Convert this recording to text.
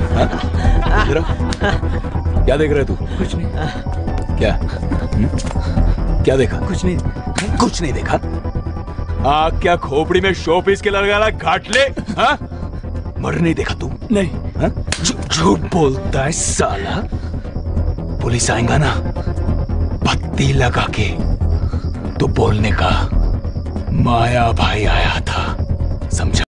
हाँ? क्या देख रहे तू? कुछ नहीं। क्या? हुँ? क्या देखा? कुछ नहीं। कुछ नहीं देखा? आ, क्या खोपड़ी में शो पीस के लगा घाट ले हा? मर नहीं देखा तू? नहीं। हाँ? झूठ बोलता है साला। पुलिस आएगा ना पत्ती लगा के तो बोलने का माया भाई आया था।